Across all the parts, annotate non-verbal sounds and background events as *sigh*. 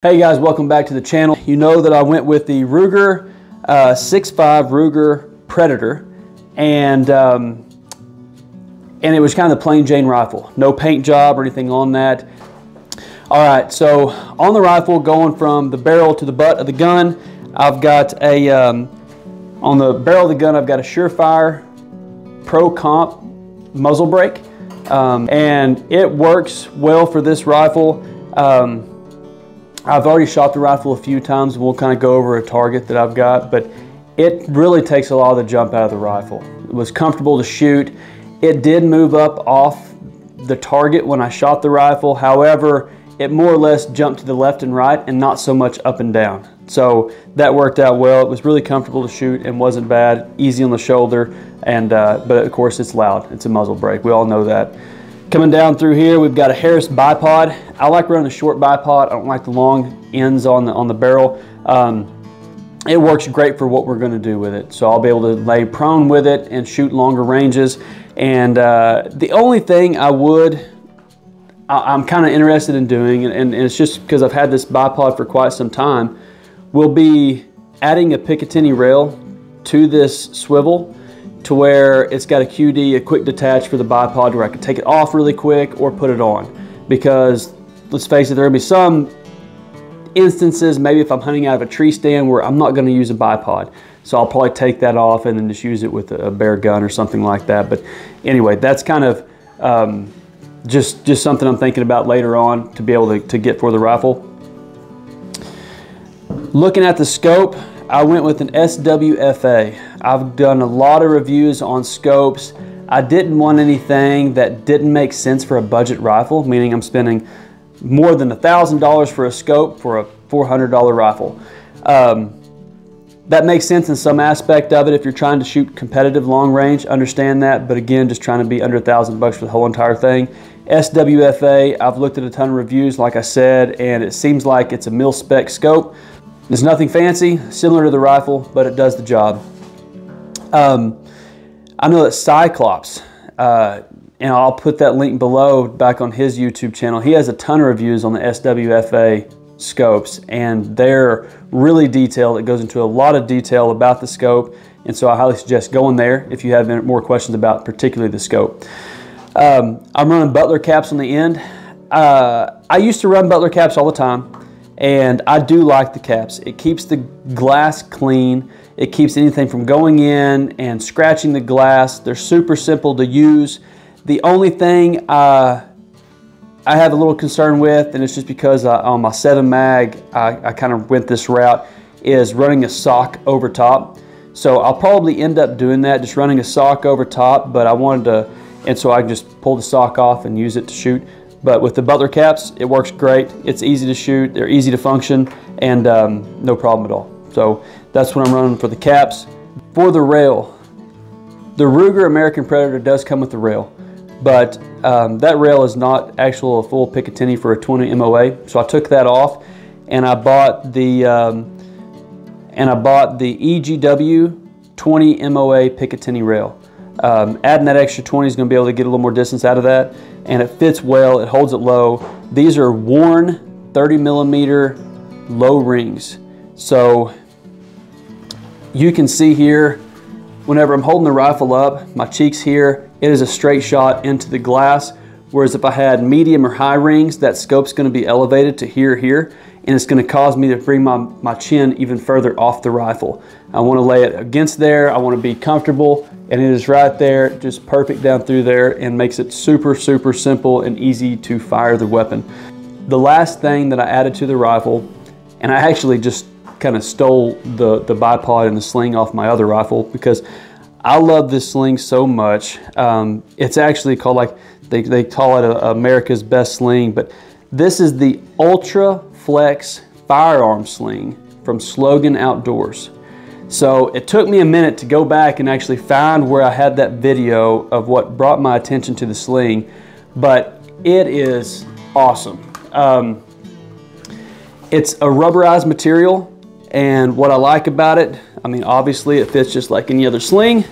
Hey guys, welcome back to the channel. You know that I went with the Ruger uh, 6.5 Ruger Predator and um, and it was kind of the plain Jane rifle. No paint job or anything on that. All right, so on the rifle, going from the barrel to the butt of the gun, I've got a, um, on the barrel of the gun, I've got a Surefire Pro Comp muzzle brake. Um, and it works well for this rifle. I've already shot the rifle a few times. We'll kind of go over a target that I've got, but it really takes a lot of the jump out of the rifle. It was comfortable to shoot. It did move up off the target when I shot the rifle. However, it more or less jumped to the left and right and not so much up and down. So that worked out well. It was really comfortable to shoot and wasn't bad, easy on the shoulder, and uh, but of course it's loud. It's a muzzle brake. We all know that. Coming down through here, we've got a Harris bipod. I like running the short bipod. I don't like the long ends on the, on the barrel. Um, it works great for what we're going to do with it. So I'll be able to lay prone with it and shoot longer ranges. And uh, the only thing I would, I, am kind of interested in doing, and, and it's just because I've had this bipod for quite some time, will be adding a Picatinny rail to this swivel to where it's got a QD, a quick detach for the bipod where I can take it off really quick or put it on. Because let's face it, there will be some instances, maybe if I'm hunting out of a tree stand where I'm not gonna use a bipod. So I'll probably take that off and then just use it with a bare gun or something like that. But anyway, that's kind of um, just, just something I'm thinking about later on to be able to, to get for the rifle. Looking at the scope, I went with an SWFA. I've done a lot of reviews on scopes. I didn't want anything that didn't make sense for a budget rifle, meaning I'm spending more than $1,000 for a scope for a $400 rifle. Um, that makes sense in some aspect of it if you're trying to shoot competitive long range, understand that, but again, just trying to be under a thousand bucks for the whole entire thing. SWFA, I've looked at a ton of reviews, like I said, and it seems like it's a mil spec scope. It's nothing fancy, similar to the rifle, but it does the job. Um, I know that Cyclops, uh, and I'll put that link below back on his YouTube channel. He has a ton of reviews on the SWFA scopes, and they're really detailed. It goes into a lot of detail about the scope, and so I highly suggest going there if you have more questions about particularly the scope. Um, I'm running Butler caps on the end. Uh, I used to run Butler caps all the time. And I do like the caps. It keeps the glass clean. It keeps anything from going in and scratching the glass. They're super simple to use. The only thing uh, I have a little concern with, and it's just because uh, on my 7 mag, I, I kind of went this route, is running a sock over top. So I'll probably end up doing that, just running a sock over top, but I wanted to, and so I can just pull the sock off and use it to shoot. But with the Butler caps, it works great. It's easy to shoot, they're easy to function, and um, no problem at all. So that's what I'm running for the caps. For the rail, the Ruger American Predator does come with the rail, but um, that rail is not actual a full Picatinny for a 20 MOA. So I took that off and I bought the um, and I bought the EGW 20 MOA Picatinny rail. Um, adding that extra 20 is going to be able to get a little more distance out of that and it fits well, it holds it low. These are Warne 30 millimeter low rings. So you can see here, whenever I'm holding the rifle up, my cheeks here, it is a straight shot into the glass. Whereas if I had medium or high rings, that scope's gonna be elevated to here, here and it's going to cause me to bring my, my chin even further off the rifle. I want to lay it against there, I want to be comfortable, and it is right there, just perfect down through there, and makes it super, super simple and easy to fire the weapon. The last thing that I added to the rifle, and I actually just kind of stole the, the bipod and the sling off my other rifle because I love this sling so much. Um, it's actually called like, they, they call it a, America's best sling, but this is the Ultra Flex firearm sling from Slogan Outdoors. So it took me a minute to go back and actually find where I had that video of what brought my attention to the sling, but it is awesome. Um, it's a rubberized material, and what I like about it, I mean, obviously it fits just like any other sling,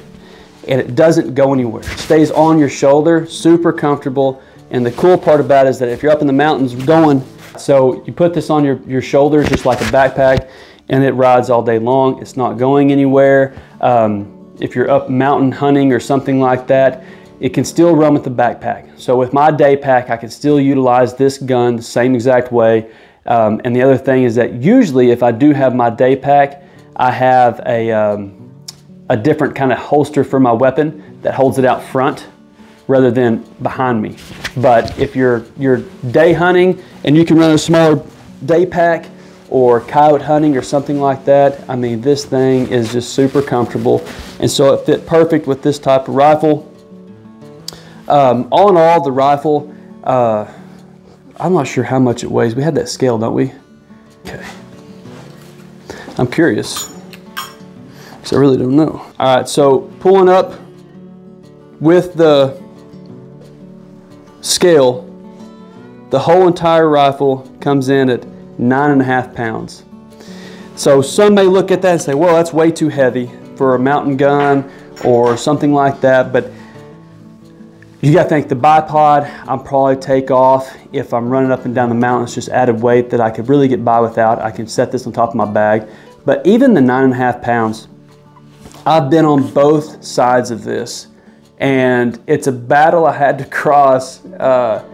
and it doesn't go anywhere. It stays on your shoulder, super comfortable, and the cool part about it is that if you're up in the mountains going So you put this on your, your shoulders just like a backpack and it rides all day long. It's not going anywhere. Um, if you're up mountain hunting or something like that, it can still run with the backpack. So with my day pack, I can still utilize this gun the same exact way. Um, and the other thing is that usually if I do have my day pack, I have a, um, a different kind of holster for my weapon that holds it out front rather than behind me. But if you're, you're day hunting and you can run a smaller day pack or coyote hunting or something like that, I mean, this thing is just super comfortable. And so it fit perfect with this type of rifle. Um, all in all, the rifle, uh, I'm not sure how much it weighs. We had that scale, don't we? Okay. I'm curious, because I really don't know. All right, so pulling up with the scale, the whole entire rifle comes in at nine and a half pounds. So some may look at that and say, well, that's way too heavy for a mountain gun or something like that, but you got to think the bipod, I'll probably take off if I'm running up and down the mountains, just added weight that I could really get by without. I can set this on top of my bag. But even the nine and a half pounds, I've been on both sides of this. And it's a battle I had to *laughs* cross uh,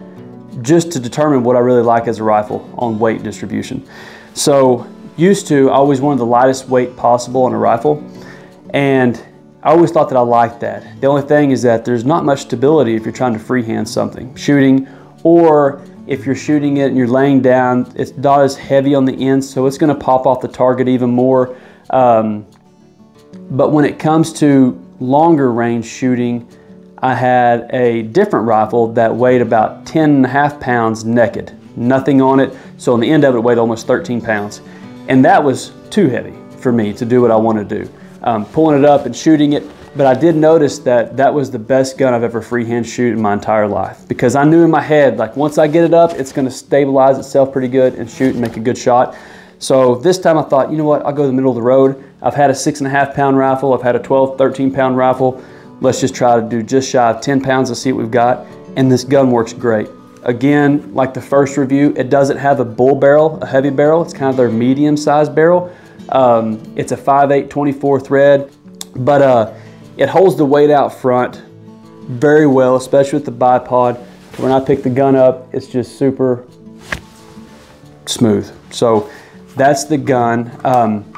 just to determine what I really like as a rifle on weight distribution. So used to, I always wanted the lightest weight possible on a rifle. And I always thought that I liked that. The only thing is that there's not much stability if you're trying to freehand something, shooting, or if you're shooting it and you're laying down, it's not as heavy on the end, so it's gonna pop off the target even more. Um, but when it comes to longer range shooting, I had a different rifle that weighed about 10 and a half pounds naked, nothing on it. So on the end of it, it weighed almost 13 pounds. And that was too heavy for me to do what I want to do um, pulling it up and shooting it. But I did notice that that was the best gun I've ever freehand shoot in my entire life because I knew in my head, like once I get it up, it's gonna stabilize itself pretty good and shoot and make a good shot. So this time I thought, you know what, I'll go to the middle of the road. I've had a six and a half pound rifle. I've had a 12, 13 pound rifle. Let's just try to do just shy of 10 pounds to see what we've got. And this gun works great. Again, like the first review, it doesn't have a bull barrel, a heavy barrel. It's kind of their medium sized barrel. Um, it's a 5.8 24 thread, but uh, it holds the weight out front very well, especially with the bipod. When I pick the gun up, it's just super smooth. So that's the gun. Um,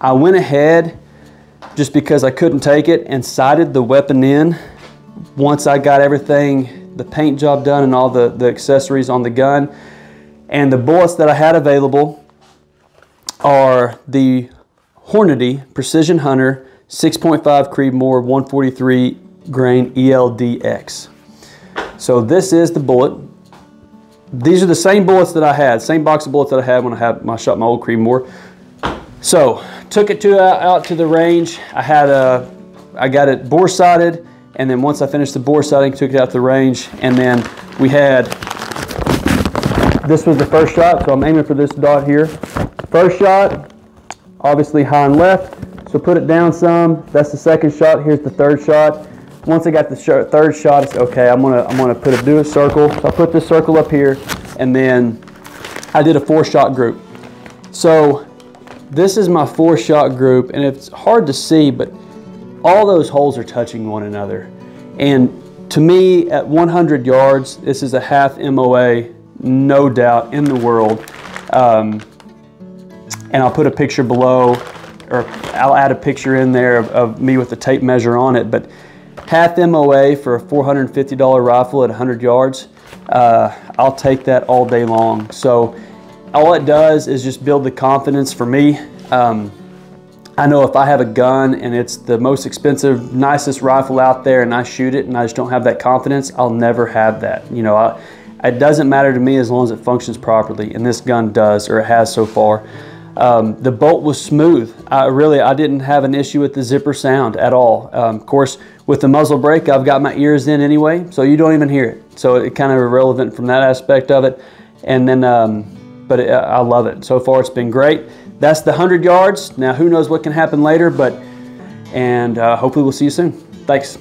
I went ahead just because I couldn't take it and sighted the weapon in once I got everything, the paint job done and all the, the accessories on the gun. And the bullets that I had available are the Hornady Precision Hunter 6.5 Creedmoor 143 grain ELDX. So this is the bullet. These are the same bullets that I had, same box of bullets that I had when I had my shot my old Creedmoor. So took it to uh, out to the range. I had a, I got it bore sighted, and then once I finished the bore sighting, took it out to the range, and then we had. This was the first shot, so I'm aiming for this dot here. First shot, obviously high and left, so put it down some. That's the second shot. Here's the third shot. Once I got the sh third shot, it's okay. I'm gonna I'm gonna put a do a circle. So I put this circle up here, and then I did a four shot group. So this is my four shot group, and it's hard to see, but all those holes are touching one another. And to me, at 100 yards, this is a half MOA, no doubt in the world. Um, and I'll put a picture below or I'll add a picture in there of, of me with the tape measure on it. But half MOA for a $450 rifle at 100 yards, uh, I'll take that all day long. So all it does is just build the confidence for me. Um, I know if I have a gun and it's the most expensive, nicest rifle out there and I shoot it and I just don't have that confidence, I'll never have that. You know, I, it doesn't matter to me as long as it functions properly and this gun does or it has so far. Um, the bolt was smooth. I really, I didn't have an issue with the zipper sound at all. Um, of course, with the muzzle brake, I've got my ears in anyway, so you don't even hear it. So it kind of irrelevant from that aspect of it. And then, um, but it, I love it. So far, it's been great. That's the 100 yards. Now, who knows what can happen later, but, and uh, hopefully we'll see you soon. Thanks.